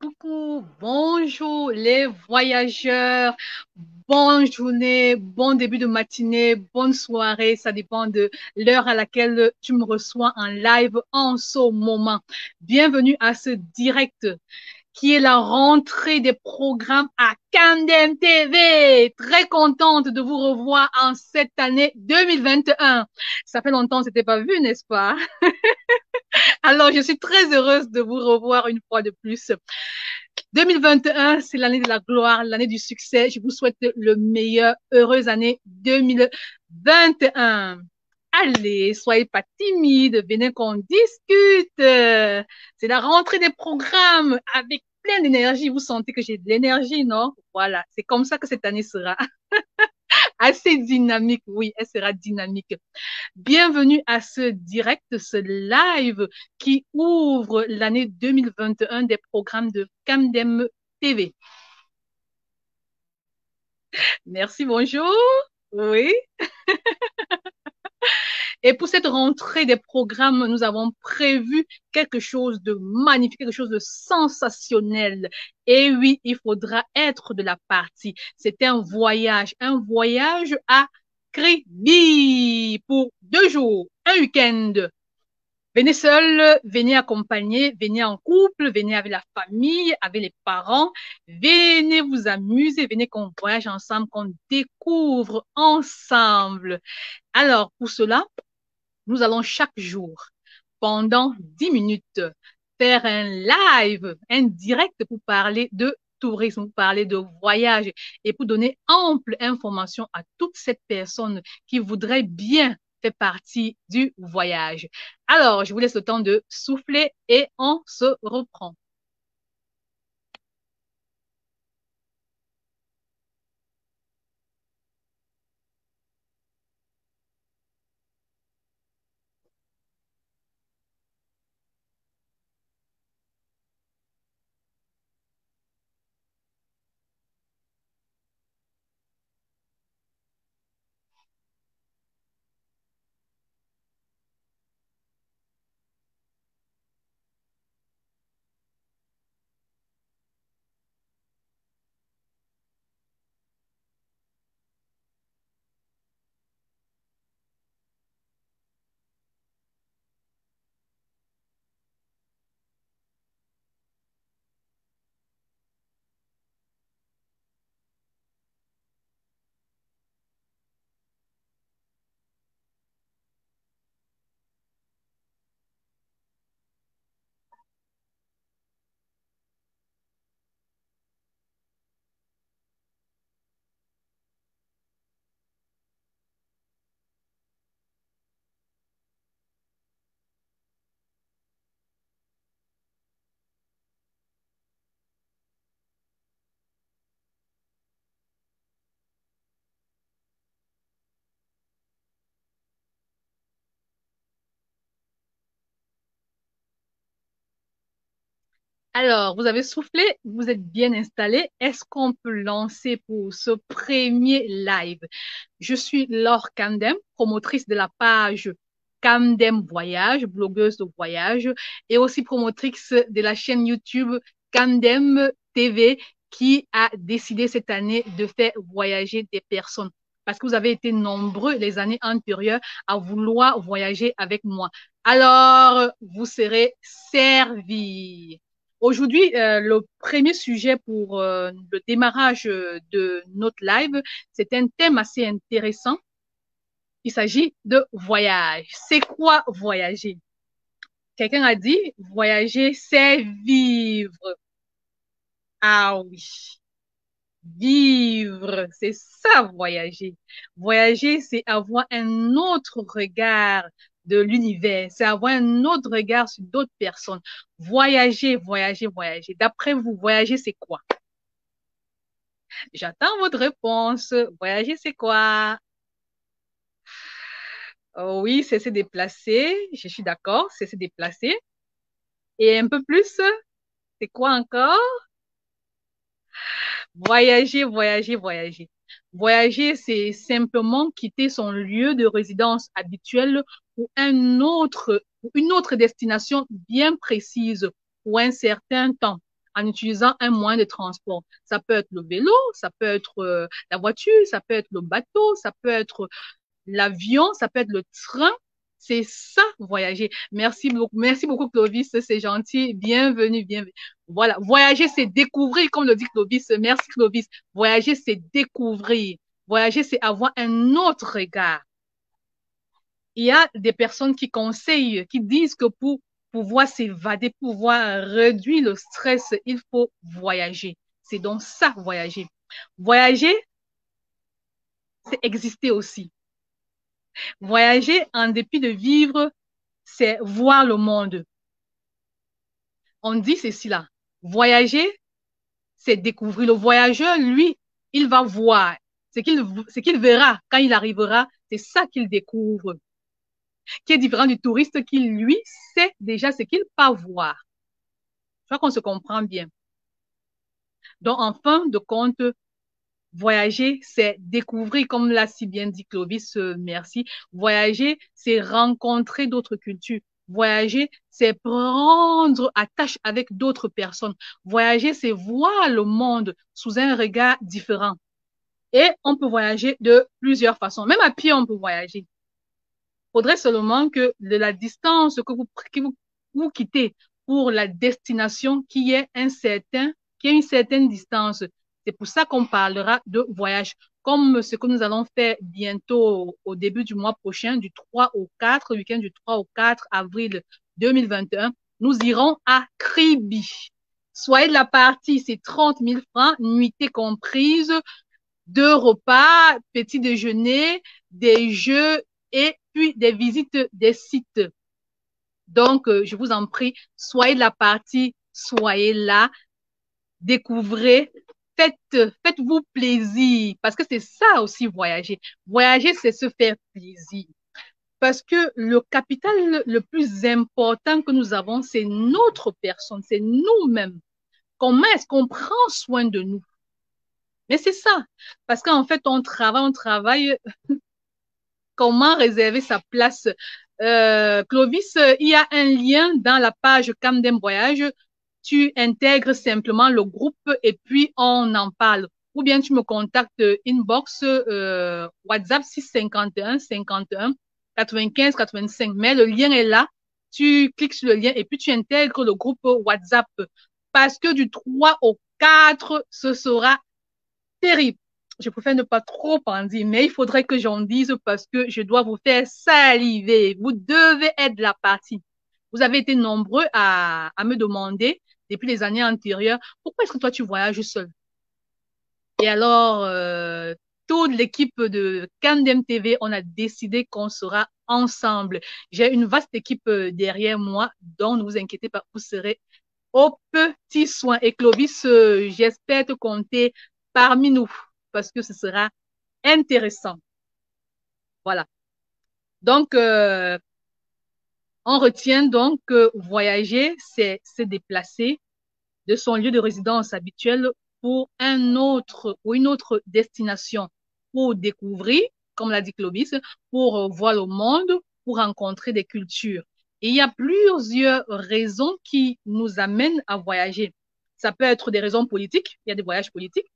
Coucou, bonjour les voyageurs, bonne journée, bon début de matinée, bonne soirée, ça dépend de l'heure à laquelle tu me reçois en live en ce moment. Bienvenue à ce direct qui est la rentrée des programmes à Candem TV. Très contente de vous revoir en cette année 2021. Ça fait longtemps que c'était pas vu, n'est-ce pas? Alors, je suis très heureuse de vous revoir une fois de plus. 2021, c'est l'année de la gloire, l'année du succès. Je vous souhaite le meilleur, heureuse année 2021. Allez, soyez pas timide, venez qu'on discute. C'est la rentrée des programmes avec plein d'énergie. Vous sentez que j'ai de l'énergie, non? Voilà, c'est comme ça que cette année sera. assez dynamique. Oui, elle sera dynamique. Bienvenue à ce direct, ce live qui ouvre l'année 2021 des programmes de Camdem TV. Merci, bonjour. Oui. Et pour cette rentrée des programmes, nous avons prévu quelque chose de magnifique, quelque chose de sensationnel. Et oui, il faudra être de la partie. C'est un voyage, un voyage à Kribi pour deux jours, un week-end. Venez seul, venez accompagner, venez en couple, venez avec la famille, avec les parents. Venez vous amuser, venez qu'on voyage ensemble, qu'on découvre ensemble. Alors, pour cela, nous allons chaque jour, pendant 10 minutes, faire un live, un direct pour parler de tourisme, pour parler de voyage et pour donner ample information à toutes ces personnes qui voudraient bien faire partie du voyage. Alors, je vous laisse le temps de souffler et on se reprend. Alors, vous avez soufflé, vous êtes bien installé. Est-ce qu'on peut lancer pour ce premier live? Je suis Laure Camdem, promotrice de la page Camdem Voyage, blogueuse de voyage, et aussi promotrice de la chaîne YouTube Camdem TV qui a décidé cette année de faire voyager des personnes. Parce que vous avez été nombreux les années antérieures à vouloir voyager avec moi. Alors, vous serez servis. Aujourd'hui, euh, le premier sujet pour euh, le démarrage de notre live, c'est un thème assez intéressant. Il s'agit de voyage. C'est quoi voyager? Quelqu'un a dit, voyager, c'est vivre. Ah oui. Vivre, c'est ça, voyager. Voyager, c'est avoir un autre regard de l'univers, c'est avoir un autre regard sur d'autres personnes. Voyager, voyager, voyager. D'après vous, voyager, c'est quoi? J'attends votre réponse. Voyager, c'est quoi? Oh oui, c'est se déplacer. Je suis d'accord, c'est se déplacer. Et un peu plus, c'est quoi encore? Voyager, voyager, voyager. Voyager, c'est simplement quitter son lieu de résidence habituel pour un autre, une autre destination bien précise pour un certain temps. en utilisant un moyen de transport. Ça peut être le vélo, ça peut être euh, la voiture, ça peut être le bateau, ça peut être l'avion, ça peut être le train. C'est ça, voyager. Merci beaucoup, merci beaucoup, Clovis. C'est gentil. Bienvenue, bienvenue. Voilà. Voyager, c'est découvrir, comme le dit Clovis. Merci, Clovis. Voyager, c'est découvrir. Voyager, c'est avoir un autre regard. Il y a des personnes qui conseillent, qui disent que pour pouvoir s'évader, pouvoir réduire le stress, il faut voyager. C'est donc ça, voyager. Voyager, c'est exister aussi. Voyager en dépit de vivre, c'est voir le monde. On dit ceci là. Voyager, c'est découvrir. Le voyageur, lui, il va voir. Ce qu'il verra quand il arrivera, c'est ça qu'il découvre. Qui est différent du touriste qui, lui, sait déjà ce qu'il va voir. Je crois qu'on se comprend bien. Donc, en fin de compte, Voyager, c'est découvrir, comme l'a si bien dit Clovis, euh, merci. Voyager, c'est rencontrer d'autres cultures. Voyager, c'est prendre attache avec d'autres personnes. Voyager, c'est voir le monde sous un regard différent. Et on peut voyager de plusieurs façons. Même à pied, on peut voyager. Faudrait seulement que de la distance que vous, que vous, vous quittez pour la destination qui est un certain, qui est une certaine distance. C'est pour ça qu'on parlera de voyage, comme ce que nous allons faire bientôt au début du mois prochain, du 3 au 4, week-end du 3 au 4 avril 2021. Nous irons à Kribi. Soyez de la partie, c'est 30 000 francs, nuitée comprise, deux repas, petit déjeuner, des jeux et puis des visites des sites. Donc, euh, je vous en prie, soyez de la partie, soyez là, découvrez faites, faites-vous plaisir, parce que c'est ça aussi voyager. Voyager, c'est se faire plaisir. Parce que le capital le plus important que nous avons, c'est notre personne, c'est nous-mêmes. Comment est-ce qu'on prend soin de nous? Mais c'est ça. Parce qu'en fait, on travaille, on travaille. Comment réserver sa place? Euh, Clovis, il y a un lien dans la page Camden Voyage tu intègres simplement le groupe et puis on en parle. Ou bien tu me contactes inbox euh, WhatsApp 651 51 95 85. Mais le lien est là. Tu cliques sur le lien et puis tu intègres le groupe WhatsApp. Parce que du 3 au 4, ce sera terrible. Je préfère ne pas trop en dire, mais il faudrait que j'en dise parce que je dois vous faire saliver. Vous devez être la partie. Vous avez été nombreux à, à me demander depuis les années antérieures, pourquoi est-ce que toi tu voyages seul? Et alors, euh, toute l'équipe de Candem TV, on a décidé qu'on sera ensemble. J'ai une vaste équipe euh, derrière moi, donc ne vous inquiétez pas, vous serez au petit soin. Et Clovis, euh, j'espère te compter parmi nous parce que ce sera intéressant. Voilà. Donc, euh, on retient donc que voyager, c'est se déplacer de son lieu de résidence habituel pour un autre ou une autre destination pour découvrir, comme l'a dit Clovis, pour voir le monde, pour rencontrer des cultures. Et il y a plusieurs raisons qui nous amènent à voyager. Ça peut être des raisons politiques, il y a des voyages politiques.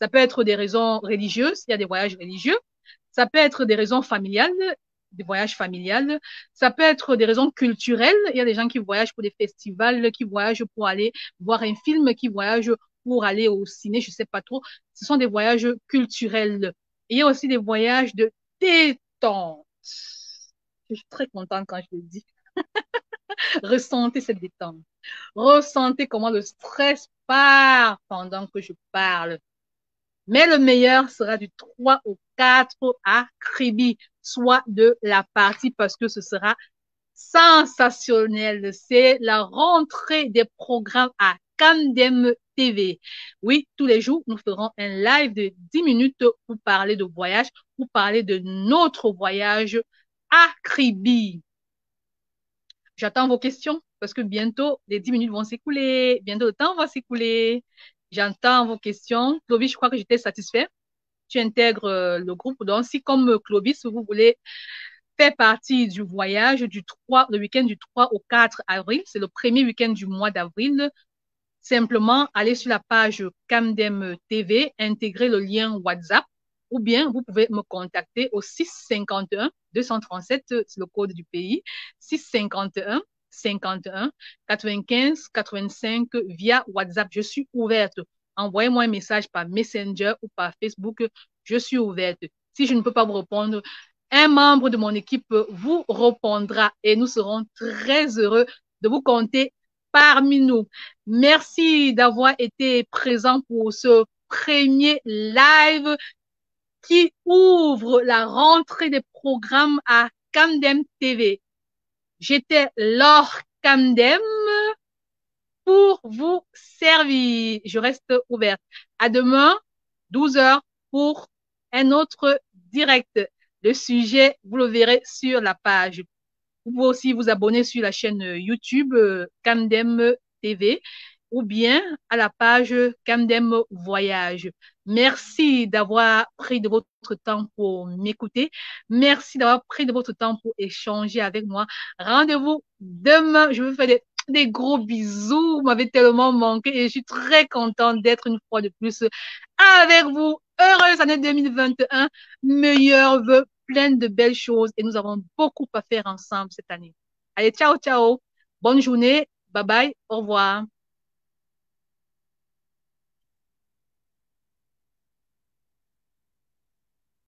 Ça peut être des raisons religieuses, il y a des voyages religieux. Ça peut être des raisons familiales, des voyages familiales. Ça peut être des raisons culturelles. Il y a des gens qui voyagent pour des festivals, qui voyagent pour aller voir un film, qui voyagent pour aller au ciné, je sais pas trop. Ce sont des voyages culturels. Et il y a aussi des voyages de détente. Je suis très contente quand je le dis. Ressentez cette détente. Ressentez comment le stress part pendant que je parle. Mais le meilleur sera du 3 au 4 à Kribi, soit de la partie parce que ce sera sensationnel. C'est la rentrée des programmes à Candem TV. Oui, tous les jours, nous ferons un live de 10 minutes pour parler de voyage, pour parler de notre voyage à Kribi. J'attends vos questions parce que bientôt, les 10 minutes vont s'écouler. Bientôt, le temps va s'écouler. J'entends vos questions. Clovis, je crois que j'étais satisfait. Tu intègres euh, le groupe. Donc, si comme Clovis, vous voulez faire partie du voyage du 3, le week-end du 3 au 4 avril, c'est le premier week-end du mois d'avril, Simplement, allez sur la page Camdem TV, intégrer le lien WhatsApp ou bien vous pouvez me contacter au 651 237, c'est le code du pays, 651 51 95 85 via WhatsApp. Je suis ouverte. Envoyez-moi un message par Messenger ou par Facebook. Je suis ouverte. Si je ne peux pas vous répondre, un membre de mon équipe vous répondra et nous serons très heureux de vous compter parmi nous. Merci d'avoir été présent pour ce premier live qui ouvre la rentrée des programmes à Camdem TV. J'étais Laure Camdem pour vous servir. Je reste ouverte. À demain, 12 heures pour un autre direct. Le sujet, vous le verrez sur la page. Vous pouvez aussi vous abonner sur la chaîne YouTube euh, Camdem TV ou bien à la page Camdem Voyage. Merci d'avoir pris de votre temps pour m'écouter. Merci d'avoir pris de votre temps pour échanger avec moi. Rendez-vous demain. Je vous fais des, gros bisous. Vous m'avez tellement manqué et je suis très contente d'être une fois de plus avec vous. Heureuse année 2021. Meilleurs vœux, plein de belles choses et nous avons beaucoup à faire ensemble cette année. Allez, ciao, ciao. Bonne journée. Bye bye. Au revoir.